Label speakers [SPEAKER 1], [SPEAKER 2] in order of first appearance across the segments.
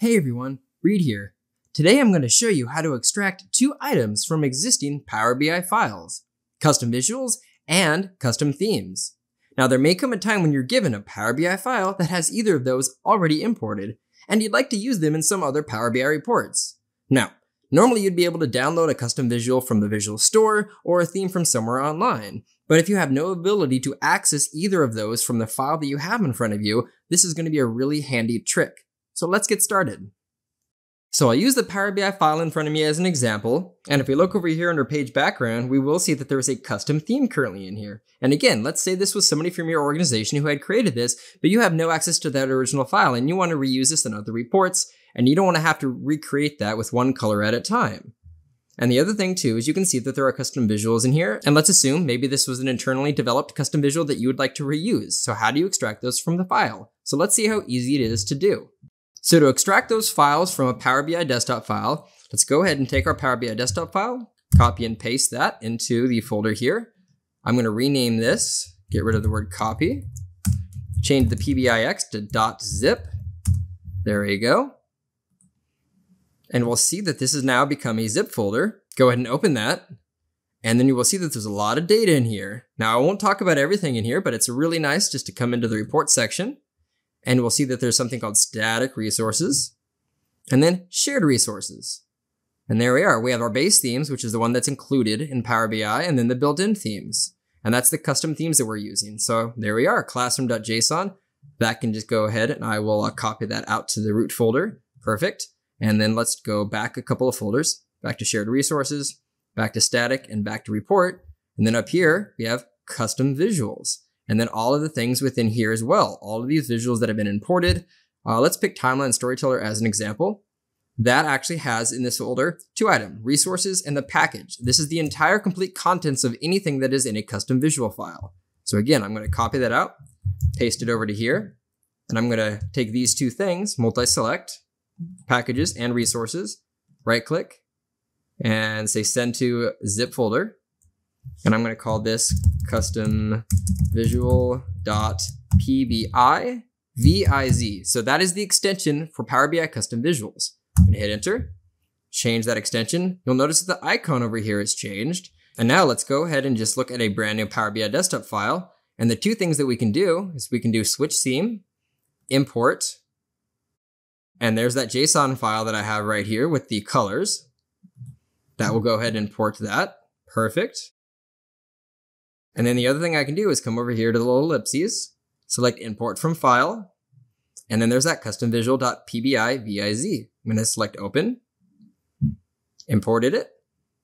[SPEAKER 1] Hey everyone, Reid here. Today I'm going to show you how to extract two items from existing Power BI files, custom visuals and custom themes. Now there may come a time when you're given a Power BI file that has either of those already imported, and you'd like to use them in some other Power BI reports. Now, normally you'd be able to download a custom visual from the Visual Store or a theme from somewhere online, but if you have no ability to access either of those from the file that you have in front of you, this is going to be a really handy trick. So let's get started. So I'll use the Power BI file in front of me as an example, and if we look over here under page background, we will see that there is a custom theme currently in here. And again, let's say this was somebody from your organization who had created this, but you have no access to that original file and you want to reuse this in other reports, and you don't want to have to recreate that with one color at a time. And the other thing too is you can see that there are custom visuals in here, and let's assume maybe this was an internally developed custom visual that you would like to reuse. So how do you extract those from the file? So let's see how easy it is to do. So to extract those files from a Power BI desktop file, let's go ahead and take our Power BI desktop file, copy and paste that into the folder here. I'm going to rename this, get rid of the word copy, change the PBIX to .zip. There we go. And we'll see that this has now become a zip folder. Go ahead and open that. And then you will see that there's a lot of data in here. Now I won't talk about everything in here, but it's really nice just to come into the report section and we'll see that there's something called static resources and then shared resources. And there we are. We have our base themes, which is the one that's included in Power BI, and then the built-in themes. And that's the custom themes that we're using. So there we are, classroom.json. That can just go ahead and I will uh, copy that out to the root folder. Perfect. And then let's go back a couple of folders, back to shared resources, back to static, and back to report. And then up here, we have custom visuals and then all of the things within here as well. All of these visuals that have been imported. Uh, let's pick Timeline Storyteller as an example. That actually has in this folder two items, resources and the package. This is the entire complete contents of anything that is in a custom visual file. So again, I'm going to copy that out, paste it over to here, and I'm going to take these two things, multi-select, packages and resources, right click, and say send to zip folder. And I'm going to call this custom visual.pbi VIZ. So that is the extension for Power BI Custom Visuals. I'm gonna hit enter, change that extension. You'll notice that the icon over here has changed. And now let's go ahead and just look at a brand new Power BI desktop file. And the two things that we can do is we can do switch theme, import, and there's that JSON file that I have right here with the colors. That will go ahead and import that. Perfect. And then the other thing I can do is come over here to the little ellipses, select import from file, and then there's that custom visual.pbiviz. I'm going to select open, imported it,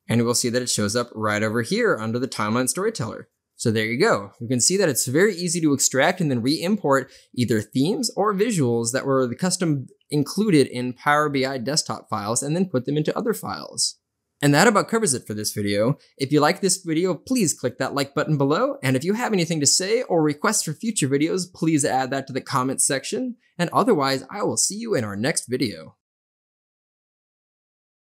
[SPEAKER 1] and we'll see that it shows up right over here under the timeline storyteller. So there you go. You can see that it's very easy to extract and then re-import either themes or visuals that were the custom included in Power BI desktop files and then put them into other files. And that about covers it for this video. If you like this video, please click that like button below. And if you have anything to say or requests for future videos, please add that to the comments section. And otherwise, I will see you in our next video.